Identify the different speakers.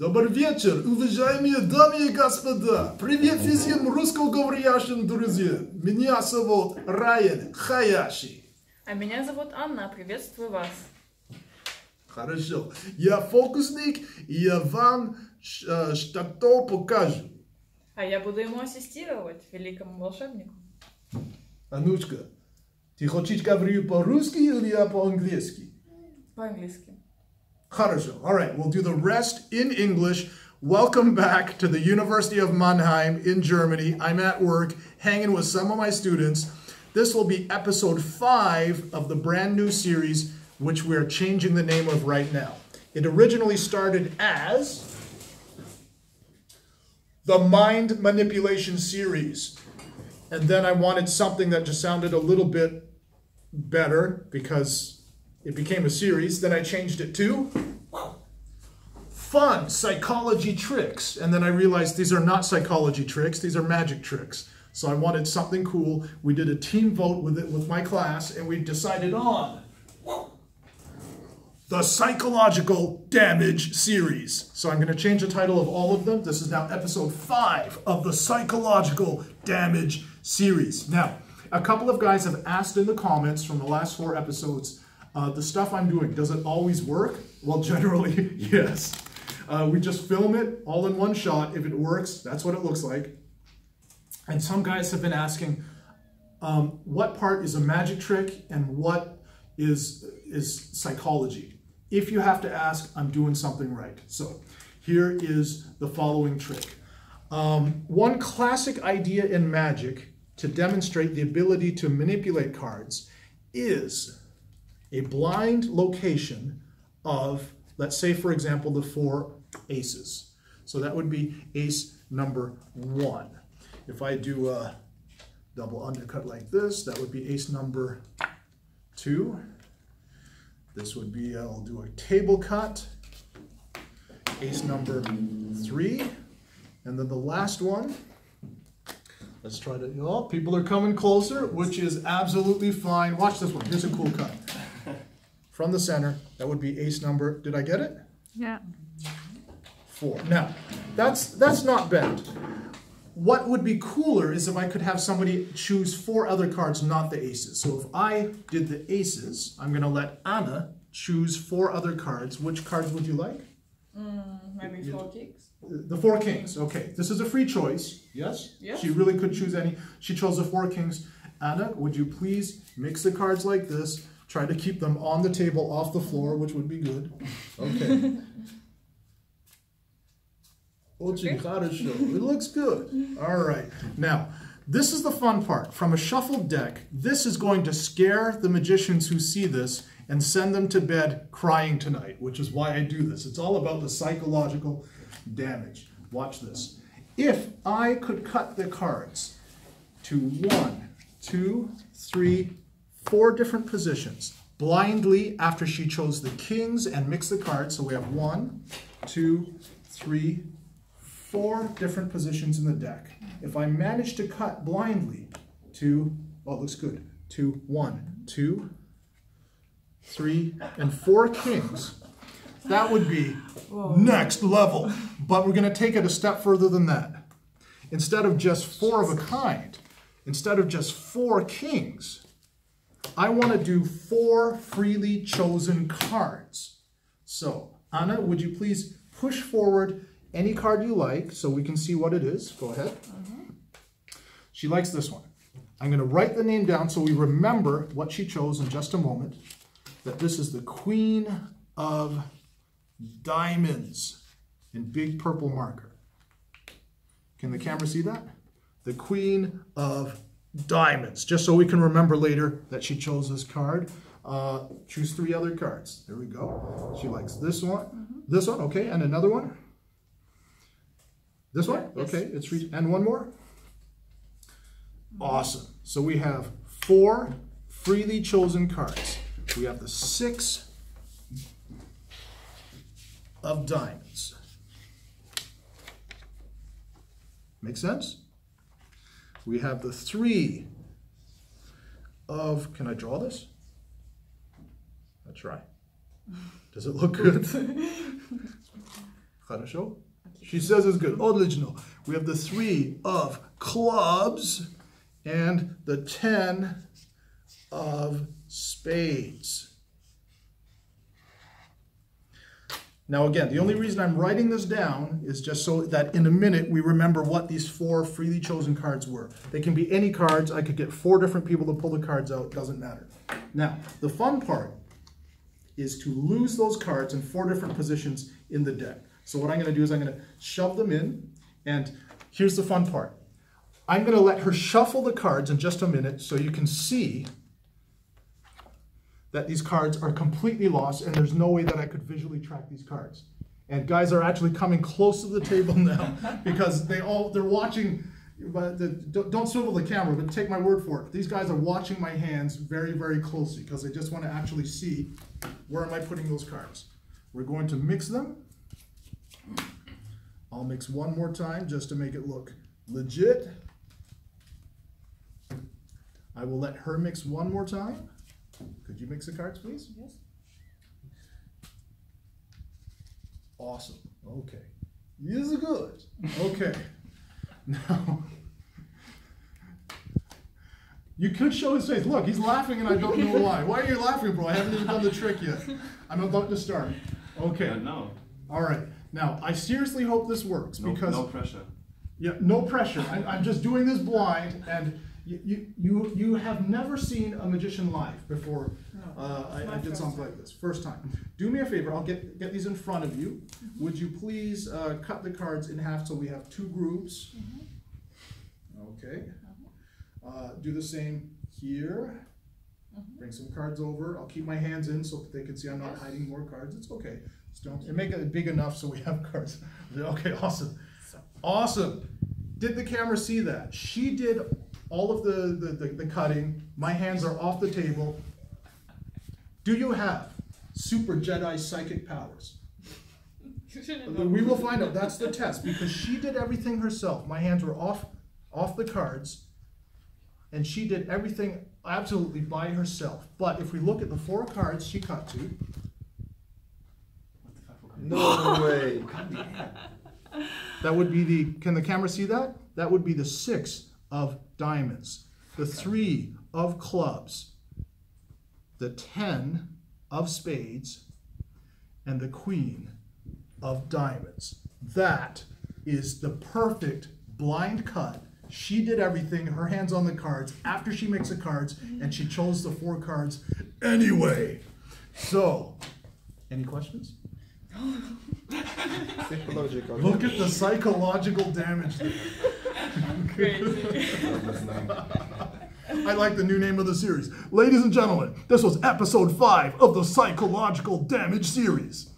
Speaker 1: Добрый вечер, уважаемые дамы и господа. Привет всем русскоговорящим друзьям. Меня зовут Райан Хаяши.
Speaker 2: А меня зовут Анна. Приветствую вас.
Speaker 1: Хорошо. Я фокусник, и я вам э, что-то покажу.
Speaker 2: А я буду ему ассистировать, великому волшебнику.
Speaker 1: Анучка, ты хочешь говорить по-русски или по-английски?
Speaker 2: По-английски.
Speaker 1: Хорошо. All right, we'll do the rest in English. Welcome back to the University of Mannheim in Germany. I'm at work hanging with some of my students. This will be episode five of the brand new series, which we're changing the name of right now. It originally started as the Mind Manipulation Series. And then I wanted something that just sounded a little bit better because it became a series. Then I changed it to fun psychology tricks. And then I realized these are not psychology tricks, these are magic tricks. So I wanted something cool. We did a team vote with it with my class, and we decided on the psychological damage series. So I'm going to change the title of all of them. This is now episode five of the psychological damage series. Now, a couple of guys have asked in the comments from the last four episodes uh, the stuff I'm doing, does it always work? Well, generally, yes. Uh, we just film it all in one shot. If it works, that's what it looks like. And some guys have been asking, um, what part is a magic trick and what is, is psychology? If you have to ask, I'm doing something right. So here is the following trick. Um, one classic idea in magic to demonstrate the ability to manipulate cards is a blind location of, let's say, for example, the four aces. So that would be ace number one. If I do a double undercut like this, that would be ace number two. This would be, I'll do a table cut, ace number three. And then the last one, let's try to, oh, people are coming closer, which is absolutely fine. Watch this one, here's a cool cut. From the center, that would be ace number, did I get it?
Speaker 3: Yeah.
Speaker 1: Four. Now, that's, that's not bad. What would be cooler is if I could have somebody choose four other cards, not the aces. So if I did the aces, I'm going to let Anna choose four other cards. Which cards would you like?
Speaker 2: Mm, maybe four kings.
Speaker 1: The four kings. Okay, this is a free choice. Yes?
Speaker 2: Yes.
Speaker 1: She really could choose any. She chose the four kings. Anna, would you please mix the cards like this? Try to keep them on the table, off the floor, which would be good. Okay. Oh, it looks good. All right. Now, this is the fun part. From a shuffled deck, this is going to scare the magicians who see this and send them to bed crying tonight, which is why I do this. It's all about the psychological damage. Watch this. If I could cut the cards to one, two, three, four different positions blindly after she chose the kings and mixed the cards, so we have one, two, three, four different positions in the deck. If I manage to cut blindly to, oh, it looks good, to one, two, three, and four kings, that would be next level. But we're going to take it a step further than that. Instead of just four of a kind, instead of just four kings, I want to do four freely chosen cards. So, Anna, would you please push forward any card you like so we can see what it is. Go ahead. Mm-hmm. She likes this one. I'm going to write the name down so we remember what she chose in just a moment. That this is the Queen of Diamonds in big purple marker. Can the camera see that? The Queen of Diamonds. Just so we can remember later that she chose this card. Uh, choose three other cards. There we go. She likes this one, this one, okay, and another one. This one?
Speaker 2: Yeah.
Speaker 1: Okay, it's re- and one more. Awesome. So we have four freely chosen cards. We have the six of diamonds. Make sense? We have the three of, can I draw this? Let's try. Does it look good? Хорошо? She says it's good. Original. We have the three of clubs and the ten of spades. Now, again, the only reason I'm writing this down is just so that in a minute we remember what these four freely chosen cards were. They can be any cards. I could get four different people to pull the cards out. Doesn't matter. Now, the fun part is to lose those cards in four different positions in the deck. So what I'm going to do is I'm going to shove them in, and here's the fun part. I'm going to let her shuffle the cards in just a minute so you can see that these cards are completely lost and there's no way that I could visually track these cards. And guys are actually coming close to the table now because they all they're watching but the, don't swivel the camera, but take my word for it. These guys are watching my hands very, very closely because they just want to actually see where am I putting those cards. We're going to mix them. I'll mix one more time just to make it look legit. I will let her mix one more time. Could you mix the cards, please?
Speaker 2: Yes.
Speaker 1: Awesome. Okay. This is good. Okay. now, you could show his face. Look, he's laughing and I don't know why. Why are you laughing, bro? I haven't even done the trick yet. I'm about to start. Okay.
Speaker 3: Yeah, no.
Speaker 1: All right. Now, I seriously hope this works
Speaker 3: No,
Speaker 1: because
Speaker 3: no pressure.
Speaker 1: yeah, no pressure. I, I'm just doing this blind, and you, you, you, you have never seen a magician live before.
Speaker 2: No,
Speaker 1: Uh, I, I did something like this, first time. Do me a favor. I'll get get these in front of you.
Speaker 2: Mm-hmm.
Speaker 1: Would you please uh, cut the cards in half so we have two groups?
Speaker 2: Mm-hmm.
Speaker 1: Okay. Uh, do the same here.
Speaker 2: Mhm.
Speaker 1: Bring some cards over. I'll keep my hands in so that they can see I'm not
Speaker 2: Yes.
Speaker 1: hiding more cards. It's okay. Just don't and make it big enough so we have cards. Okay, awesome. Awesome. Did the camera see that? She did all of the, the, the, the cutting. My hands are off the table. Do you have super Jedi psychic powers? We will find out. That's the test because she did everything herself. My hands were off off the cards, and she did everything absolutely by herself. But if we look at the four cards she cut to,
Speaker 3: What?
Speaker 4: No way.
Speaker 1: That would be the. Can the camera see that? That would be the six of diamonds, the three of clubs, the ten of spades, and the queen of diamonds. That is the perfect blind cut. She did everything, her hands on the cards, after she makes the cards, and she chose the four cards anyway. So, any questions?
Speaker 4: Psychological.
Speaker 1: Look at the psychological damage there.
Speaker 2: Crazy.
Speaker 1: I like the new name of the series. Ladies and gentlemen, this was episode five of the Psychological Damage series.